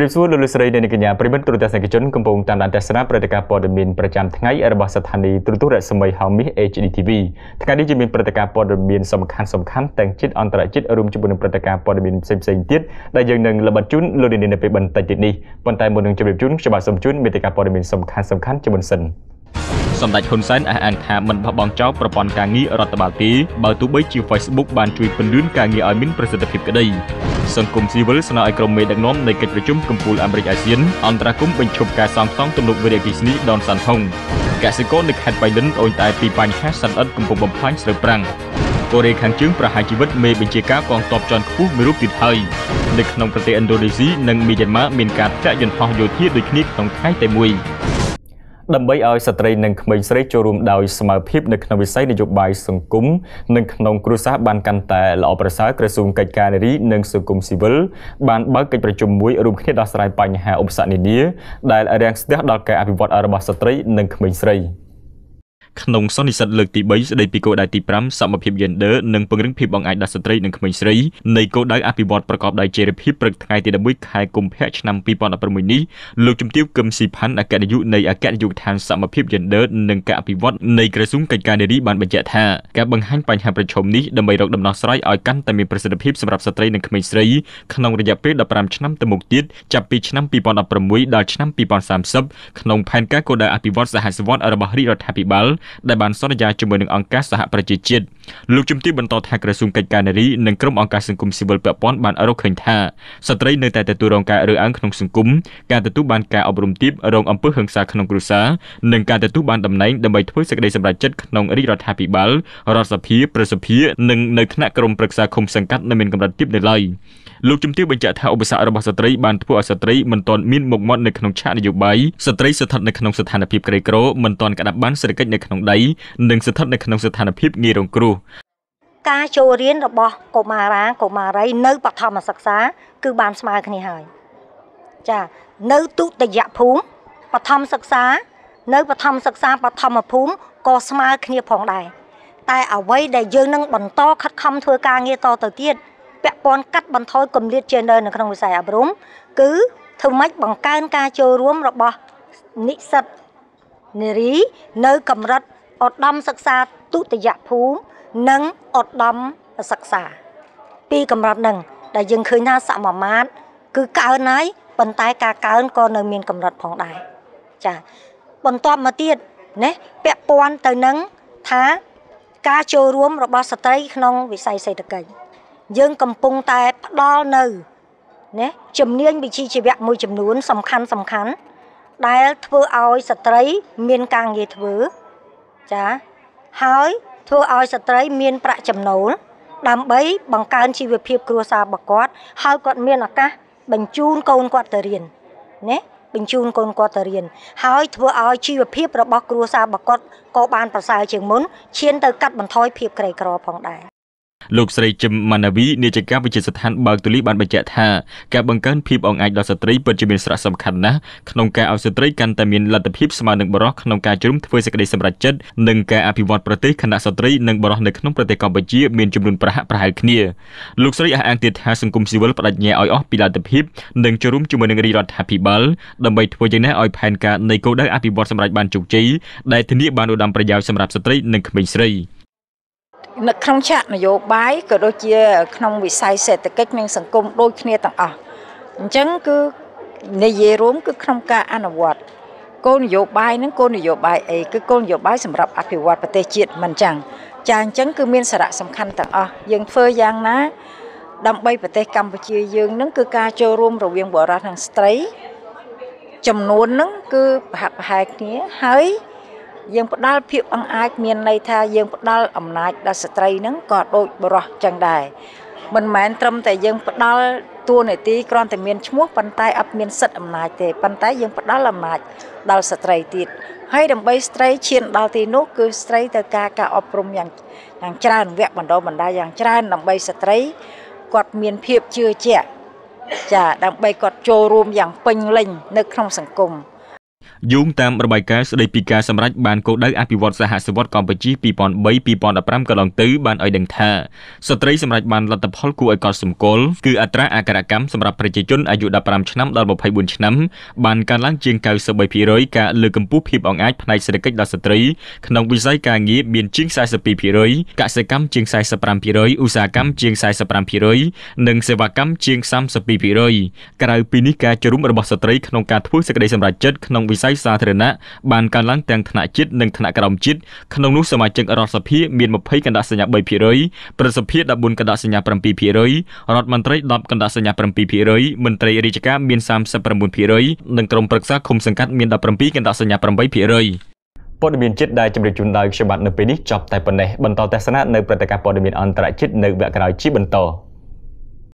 ជំរាបសួរលោកលោកស្រីអ្នកនាងកញ្ញាប្រិមិត្តទូរទស្សនិកជនកំពុងតាមដានទស្សនាព្រឹត្តិការណ៍ព័ត៌មានប្រចាំថ្ងៃរបស់ស្ថានីយ៍ទូរទស្សន៍រស្មីហៅមាស HDTV ថ្ងៃនេះជាមានព្រឹត្តិការណ៍ព័ត៌មានសំខាន់សំខាន់ទាំងជាតិអន្តរជាតិរួមជាមួយនឹងព្រឹត្តិការណ៍ព័ត៌មានផ្សេងផ្សេងទៀតដែលយើងនឹងល្បិតជូនលោកនាងនៅពេលបន្តិចទៀតនេះប៉ុន្តែមុននឹងជម្រាបជូនខ្ញុំបាទសូមជូនមេតិការព័ត៌មានសំខាន់សំខាន់ជាមុនសិន សម្ដេចហ៊ុនសែនអះអាងថាមិនបោះបង់ចោលប្រព័ន្ធការងាររដ្ឋបាលទេបើទោះបីជា Facebook បានជួយពន្លឿនការងារឲ្យមានប្រសិទ្ធភាពក្តីសង្គមស៊ីវិលស្នើឲ្យក្រុមមេដឹកនាំនៃកិច្ចប្រជុំកំពូលអាមេរិកអាស៊ានអន្តរាគមន៍បញ្ឈប់ការសាងសង់ទំនប់វារីអគ្គិសនីដនសាន់ហុងកសិករនៅខេត្តបៃលិនត្អូញត្អែពីបញ្ហាសត្វល្អិតកំពុងបំផ្លាញស្រូវប្រាំងកូរ៉េខាងជើងប្រហារជីវិតមេបញ្ជាការកងទ័ពជាន់ខ្ពស់មួយរូបទៀតហើយនៅក្នុងប្រទេសឥណ្ឌូនេស៊ីនិងមីយ៉ាន់ម៉ាមានការធ្លាក់យន្តហោះយោធាដូចគ្នាក្នុងថ្ងៃតែមួយ ដើម្បីឲ្យស្ត្រីនិងក្មេងស្រីចូលរួមដោយស្មើភាពនៅក្នុងវិស័យនយោបាយសង្គមនិងក្នុងគ្រួសារបានកាន់តែល្អប្រសើរក្រសួងកិច្ចការនារីនិងសង្គមស៊ីវិលបានបើកកិច្ចប្រជុំមួយរួមគ្នាដោះស្រាយបញ្ហាឧបសគ្គនានាដែលរាំងស្ទះដល់ការអភិវឌ្ឍរបស់ស្ត្រីនិងក្មេងស្រី។ ក្នុងសន្និសីទលើកទី3ស្ដីពីគោលដៅទី5សមភាព Gender និងពង្រឹងភាពអង្អាចដល់ស្ត្រីនិងក្មេងស្រីនៃគោលដៅអភិវឌ្ឍប្រកបដោយចីរភាពព្រឹកថ្ងៃទី11ខែកុម្ភៈឆ្នាំ2016នេះលោកជំទាវកឹមស៊ីផាន់អគ្គនាយកនៃអគ្គនាយកដ្ឋានសមភាព Gender និងការអភិវឌ្ឍនៃក្រសួងកិច្ចការនារីបានបញ្ជាក់ថាការបង្ហាញបញ្ហាប្រឈមនេះដើម្បីរកដំណោះស្រាយឲ្យកាន់តែមានប្រសិទ្ធភាពសម្រាប់ស្ត្រីនិងក្មេងស្រីក្នុងរយៈពេល15ឆ្នាំទៅមុខទៀតចាប់ពីឆ្នាំ2016ដល់ឆ្នាំ2030ក្នុងផែនការគោលដៅអភិវឌ្ឍសហសវត្តរបស់រាជរដ្ឋាភិបាលដែលបានសន្យាជាមួយនឹងអង្គការសហប្រជាជាតិលោកជំទាវបន្តថាក្រសួងកិច្ចការនារីនិងក្រុមអង្គការសង្គមស៊ីវិលពាក់ព័ន្ធបានរកឃើញថាស្ត្រីនៅតែទទួលរងការរើសអើងក្នុងសង្គមការទទួលបានការអប់រំទាបរងអំពើហិង្សាក្នុងគ្រួសារនិងការទទួលបានតំណែងដើម្បីធ្វើសេចក្តីសម្រេចចិត្តក្នុងរាជរដ្ឋាភិបាលរដ្ឋសភាប្រសិទ្ធិនិងនៅថ្នាក់ក្រុមប្រឹក្សាឃុំសង្កាត់នៅមានកម្រិតទាបនៅឡើយលោកជំទាវបញ្ជាក់ថាឧបសគ្គរបស់ស្ត្រីបានធ្វើឲ្យស្ត្រីមិនទាន់មានមុខមាត់នៅក្នុងឆាកនយោបាយស្ត្រីស្ថិតនៅក្នុងស្ថានភាពក្រីក្រមិនទាន់ក្តាប់បានសេដ្ឋកិច្ចនៅក្នុងដីនិងស្ថិតនៅក្នុងស្ថានភាពងាយរងគ្រោះការចូលរៀនរបស់កុមារាកុមារីនៅបឋមសិក្សា គឺបានស្មើគ្នាហើយចានៅទុតិយភូមិបឋមសិក្សា នៅបឋមសិក្សាបឋមភូមិក៏ស្មើគ្នាផងដែរតែអ្វីដែលយើងនឹងបន្តខិតខំធ្វើការងារតទៅទៀតពាក់ព័ន្ធកាត់បន្ថយគម្លាត gender នៅក្នុងវិស័យអប់រំគឺធ្វើម៉េចបង្កើនការចូលរួមរបស់និស្សិត នារីនៅកម្រិតឧត្តមសិក្សាទុតិយភូមិនិងឧត្តមសិក្សា ពីកម្រិតនឹងដែលយើងឃើញថាសមាមាត្រគឺកើនហើយប៉ុន្តែការកើនក៏នៅមានកម្រិតផងដែរចាបន្ទាប់មកទៀតណាពាក់ព័ន្ធទៅនឹងថាការចូលរួមរបស់ស្ត្រីក្នុងវិស័យសេដ្ឋកិច្ចយើងកំពុងតែផ្ដល់នៅណាជំនាញវិជ្ជាជីវៈមួយចំនួនសំខាន់សំខាន់ ដែលធ្វើឲ្យស្ត្រីមានការងារធ្វើចាហើយធ្វើឲ្យស្ត្រីមានប្រាក់ចំណូលដើម្បីបង្កើនជីវភាពគ្រួសាររបស់គាត់ហើយគាត់មានឱកាសបញ្ជូនកូនគាត់ទៅរៀនណាបញ្ជូនកូនគាត់ទៅរៀនហើយធ្វើឲ្យជីវភាពរបស់គ្រួសាររបស់គាត់ក៏បានប្រសើរជាងមុនឈានទៅកាត់បន្ថយភាពក្រីក្រផងដែរ លោកស្រីជឹមម៉ាណាវីនាយិកាវិទ្យាស្ថានបើកទូលីបានបញ្ជាក់ថាការបង្កើនភាពអង្អាចដល់ស្ត្រីពិតជាមានសារៈសំខាន់ណាស់ក្នុងការឲ្យស្ត្រីកាន់តែមានលទ្ធភាពស្មើនឹងបុរសក្នុងការជ្រុំធ្វើសេចក្តីសម្រេចចិត្តនិងការអភិវឌ្ឍប្រទេសខណៈស្ត្រីនិងបុរសនៅក្នុងប្រទេសកម្ពុជាមានចំនួនប្រហាក់ប្រហែលគ្នាលោកស្រីអះអាងទៀតថាសង្គមស៊ីវិលបដិញ្ញាឲ្យអស់ពីលទ្ធភាពនិងចូលរួមជាមួយនឹងរាជរដ្ឋាភិបាលដើម្បីធ្វើយ៉ាងណាឲ្យផែនការនៃគោលដៅអភិវឌ្ឍសម្រាប់បានជោគជ័យដែលធានាបានឧត្តមប្រយោជន៍សម្រាប់ស្ត្រីនិងក្មេងស្រី។ នៅក្នុងឆាកនយោបាយក៏ដូចជា ក្នុងវិស័យសេដ្ឋកិច្ចនិងសង្គមដូចគ្នាទាំងអស់អញ្ចឹងគឺនិយាយរួមគឺក្នុងការអនុវត្តគោលនយោបាយនឹងគោលនយោបាយអីគឺគោលនយោបាយសម្រាប់អភិវឌ្ឍប្រទេសជាតិមិនចឹងចាអញ្ចឹងគឺមានសារៈសំខាន់ទាំងអស់យើងធ្វើយ៉ាងណា ដើម្បីប្រទេសកម្ពុជាយើងនឹងគឺការចូលរួមរវាងបរិសុទ្ធនិងស្ត្រី ចំនួននឹងគឺប្រហាក់ប្រហែលគ្នាហើយ យើងផ្ដល់ភាពអង្អាចមានន័យថាយើងផ្ដល់អំណាចដល់ស្ត្រីហ្នឹងក៏ដូចបរោះចឹងដែរមិនមែនត្រឹមតែយើងផ្ដល់តួនាទីគ្រាន់តែមានឈ្មោះប៉ុន្តែអត់មានសិទ្ធិអំណាចទេប៉ុន្តែយើងផ្ដល់អំណាចដល់ស្ត្រីទៀតហើយដើម្បីស្ត្រីឈានដល់ទីនោះគឺស្ត្រីទៅការការអប់រំយ៉ាងយ៉ាងច្រើនវគ្គបណ្ដុះបណ្ដាលយ៉ាងច្រើនដើម្បីស្ត្រីគាត់មានភាពជឿជាក់ចាដើម្បីគាត់ចូលរួមយ៉ាងពេញលេញនៅក្នុងសង្គម យោងតាមរបាយការណ៍ស្តីពីការសម្រេចបានគោលដៅអភិវឌ្ឍសហសវត្តកម្ពុជា2003-2015កន្លងទៅបានឲ្យដឹងថាស្ត្រីសម្រេចបានលទ្ធផលគួរឲ្យកត់សម្គាល់គឺអត្រាអក្ខរកម្មសម្រាប់ប្រជាជនអាយុ15ឆ្នាំដល់24ឆ្នាំបានកើនឡើងជាង93%ការលើកកម្ពស់ភាពអង្អាចផ្នែកសេដ្ឋកិច្ចដល់ស្ត្រីក្នុងវិស័យការងារមានជាង42%កសិកម្មជាង45%ឧស្សាហកម្មជាង45%និងសេវាកម្មជាង32%ក្រៅពីនេះការចូលរួមរបស់ស្ត្រីក្នុងការធ្វើសេចក្តីសម្រេចចិត្តក្នុងវិស័យសាធារណៈបានកើនឡើងទាំងថ្នាក់ជាតិនិងថ្នាក់ក្រោមជាតិក្នុងនោះសមាជិករដ្ឋសភាមាន20កណ្ដាស់សញ្ញា3%ប្រសិទ្ធភាព14កណ្ដាស់សញ្ញា7%រដ្ឋមន្ត្រី10កណ្ដាស់សញ្ញា7%មន្ត្រីរាជការមាន39%និងក្រុមប្រឹក្សាឃុំសង្កាត់មាន17កណ្ដាស់សញ្ញា8%ព័ត៌មានជាតិដែលជម្រាបជូនដោយខ្ញុំបាទនៅពេលនេះចប់តែប៉ុណ្ណេះបន្តទស្សនានៅព្រឹត្តិការណ៍ព័ត៌មានអន្តរជាតិនៅវគ្គក្រោយជាបន្ត